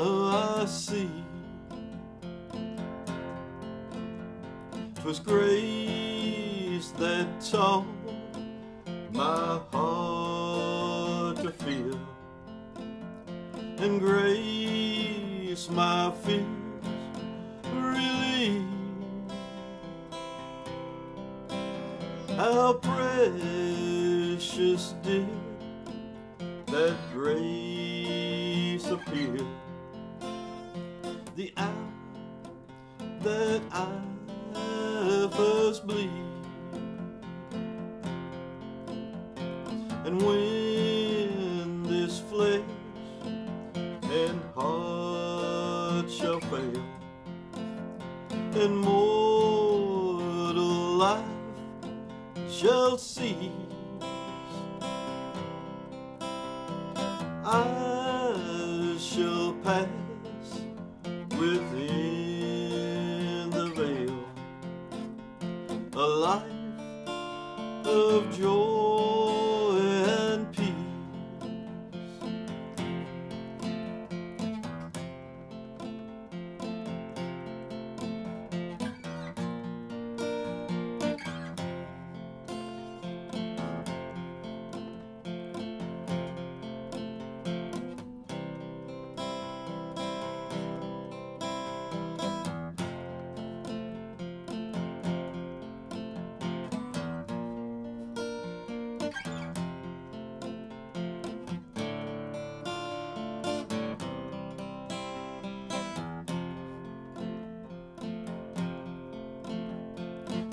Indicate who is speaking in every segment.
Speaker 1: I see. 'Twas grace that taught my heart to feel, and grace my fears relieve. How precious did that grace appear the hour that I first believed. And when this flesh and heart shall fail, and mortal life shall cease, I shall pass within the veil a life of joy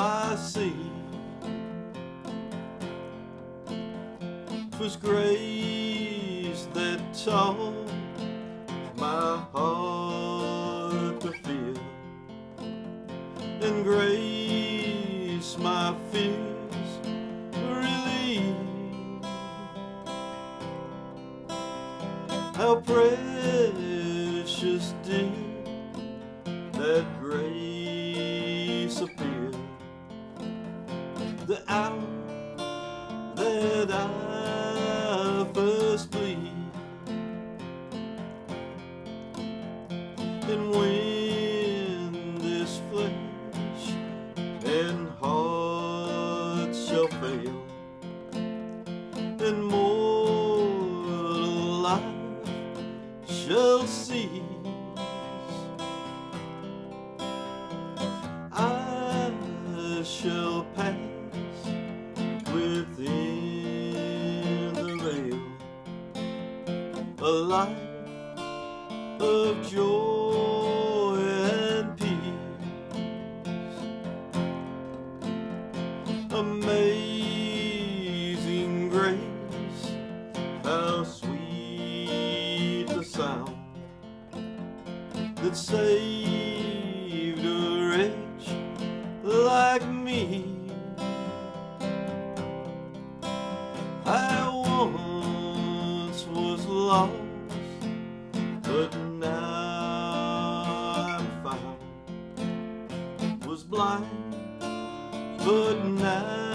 Speaker 1: I see. 'Twas grace that taught my heart to feel, and grace my fears relieve. How precious did that grace appear the hour that I first believed, and when this flesh and heart shall fail, and of joy and peace. Amazing grace, how sweet the sound that saved a wretch like me. Blind, but now.